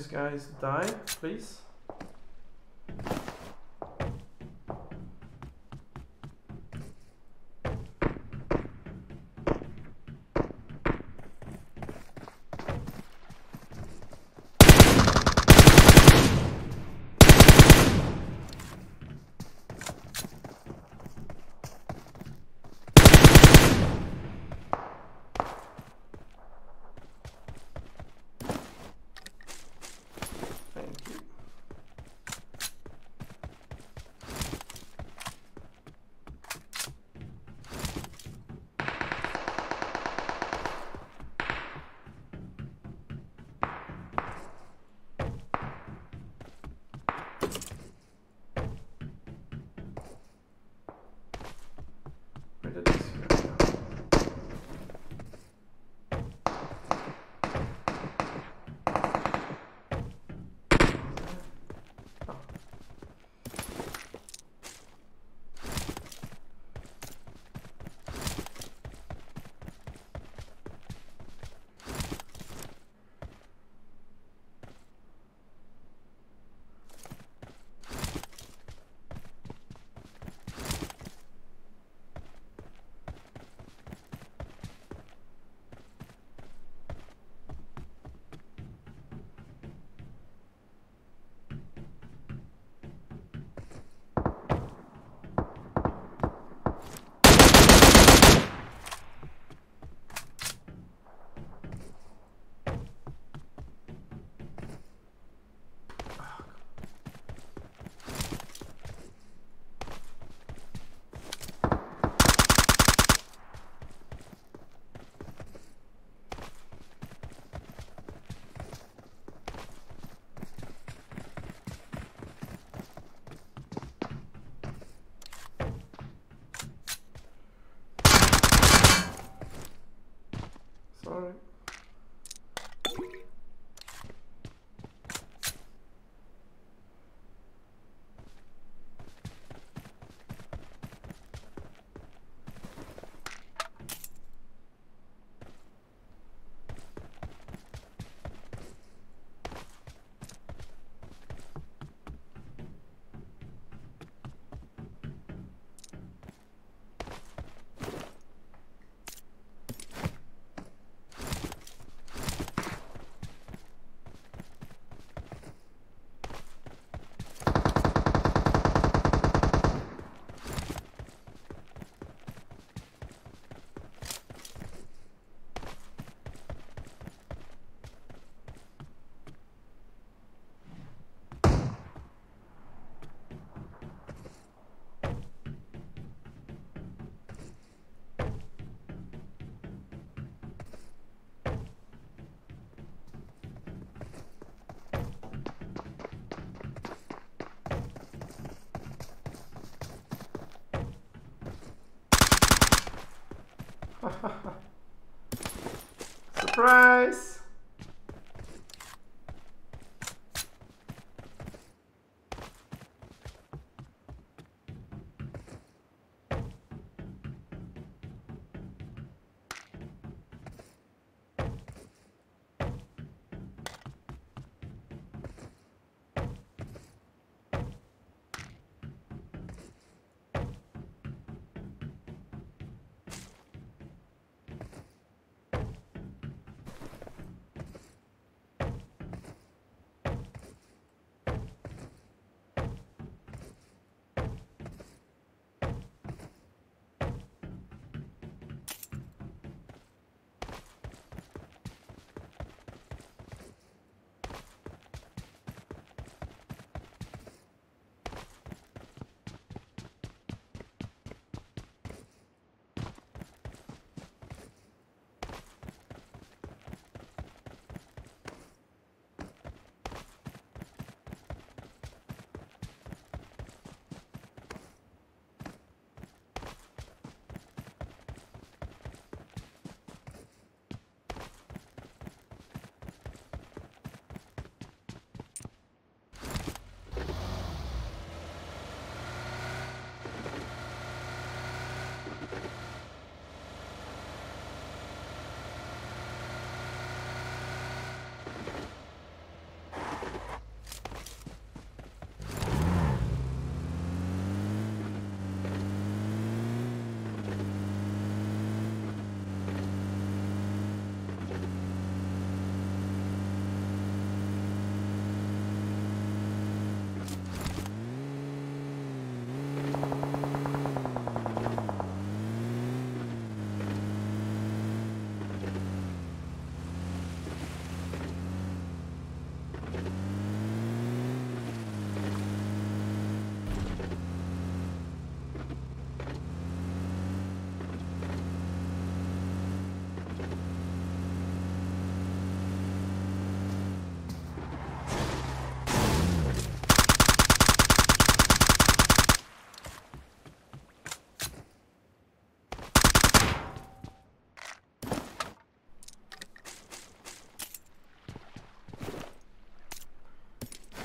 Just guys die, please? Surprise!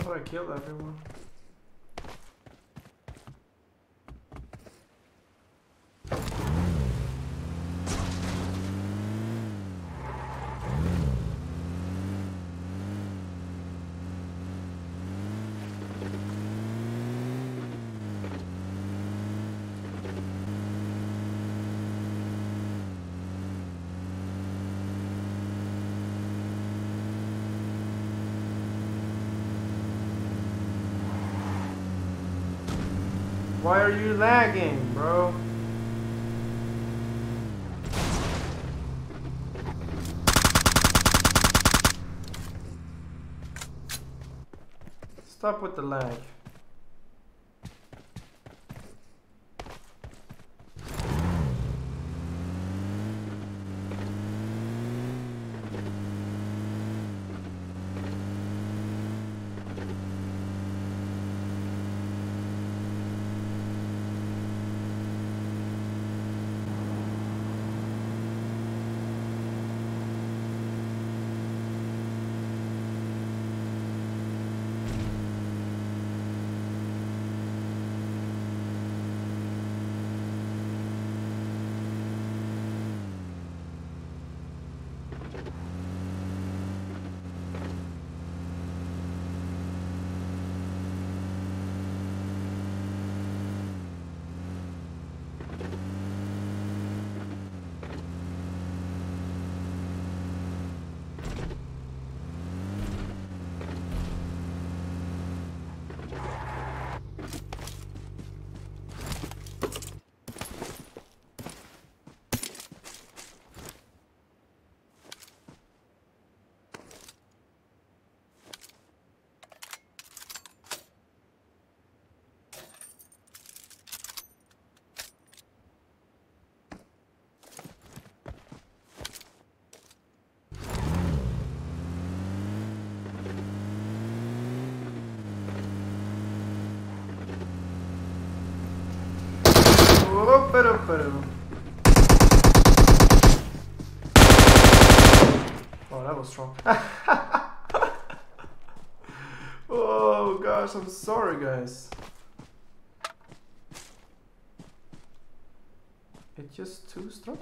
Thought I killed everyone. Why are you lagging, bro? Stop with the lag. Oh, that was strong. oh gosh, I'm sorry guys. It's just too strong.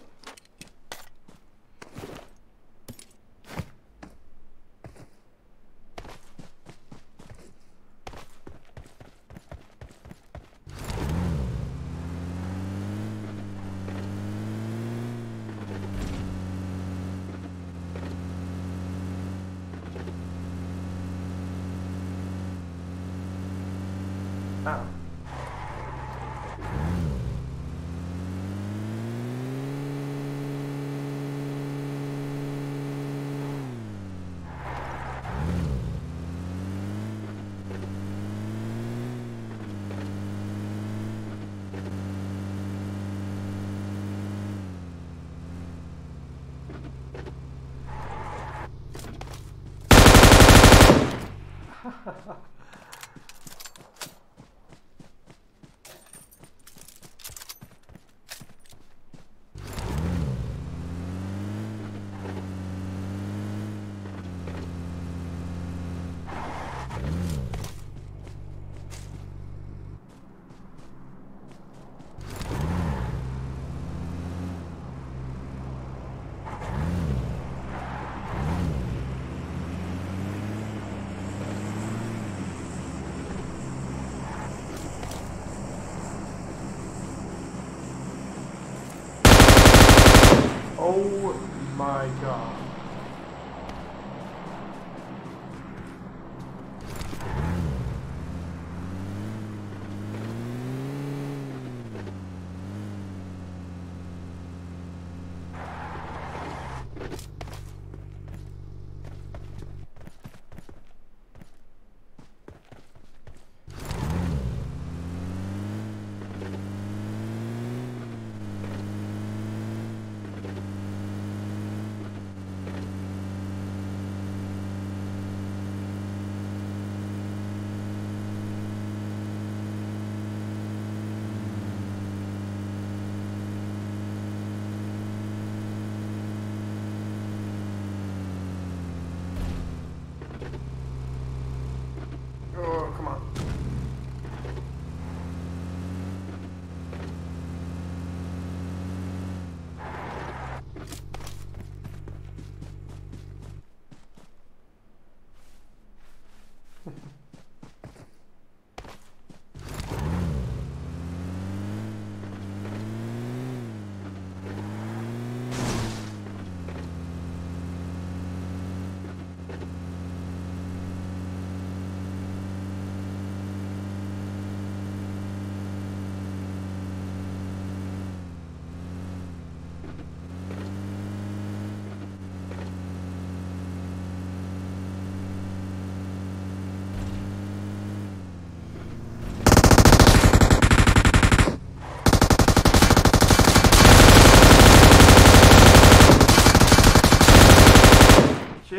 Oh my god.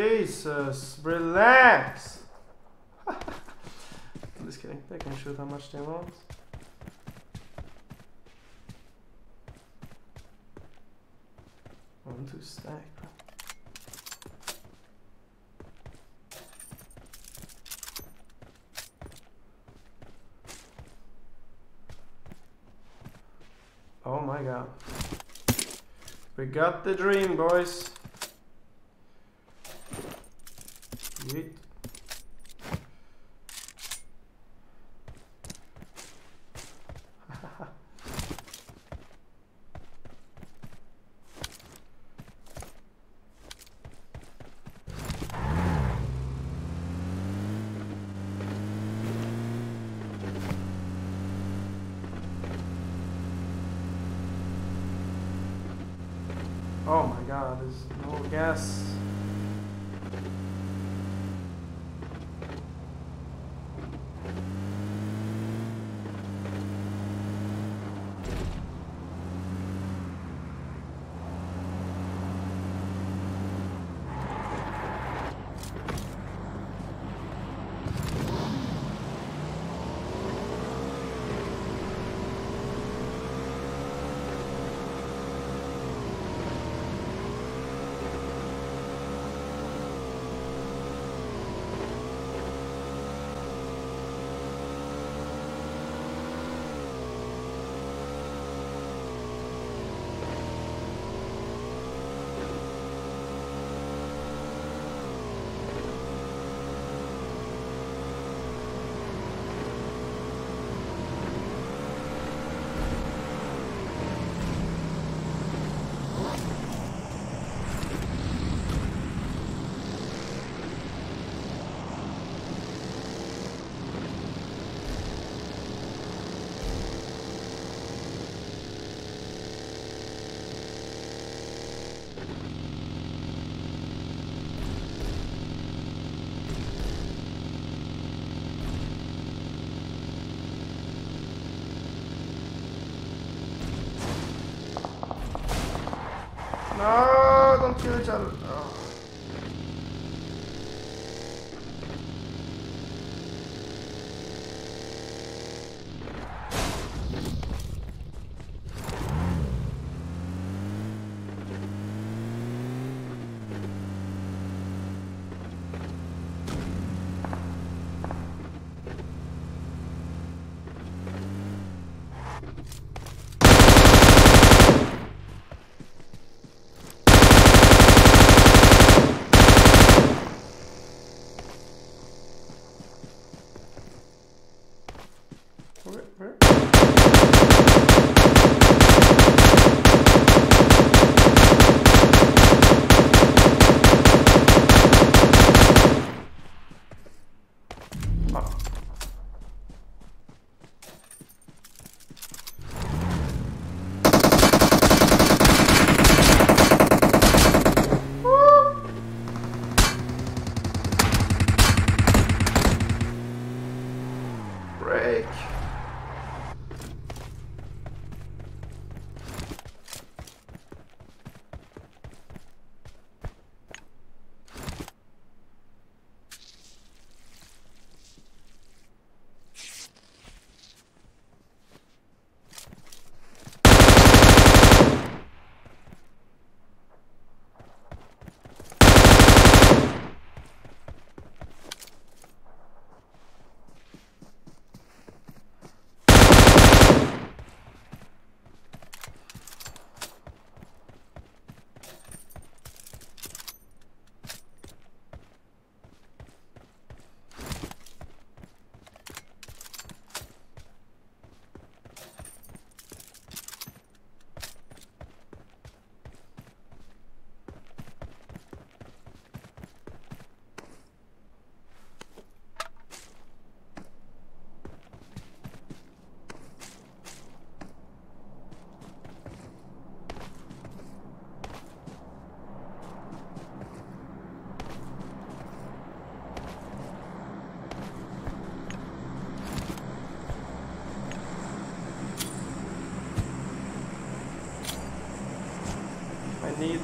Jesus, relax. I'm just kidding. They can shoot how much they want. One, two stack. Oh my god. We got the dream, boys. create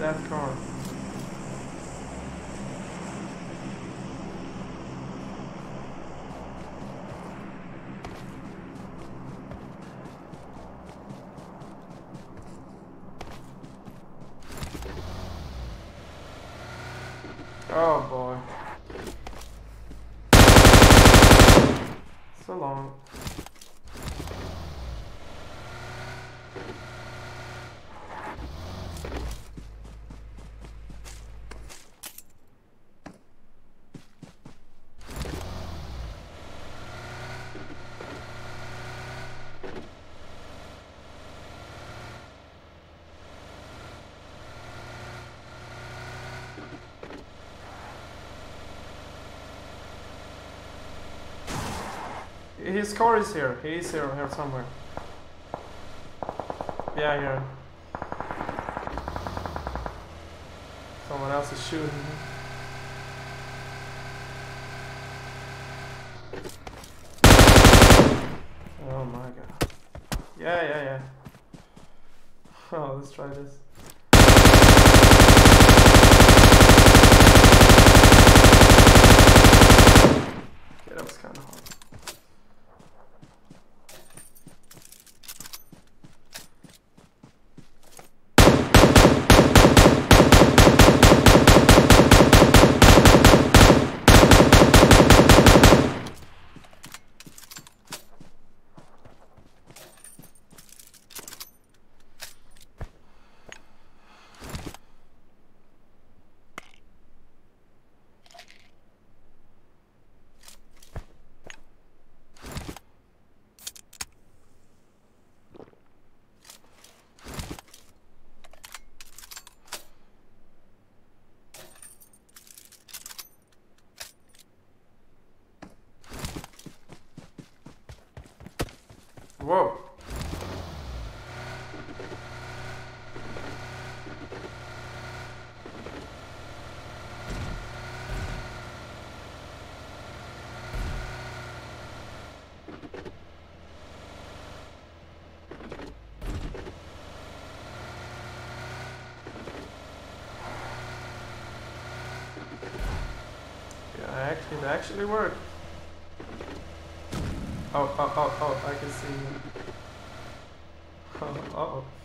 that car. His car is here. He is here, here somewhere. Yeah, here. Someone else is shooting. Oh my god. Yeah, yeah, yeah. Oh, let's try this. Actually, it actually worked. Oh, oh, oh, oh, I can see. Oh, uh-oh. Whew.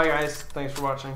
Bye guys. Thanks for watching.